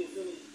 get really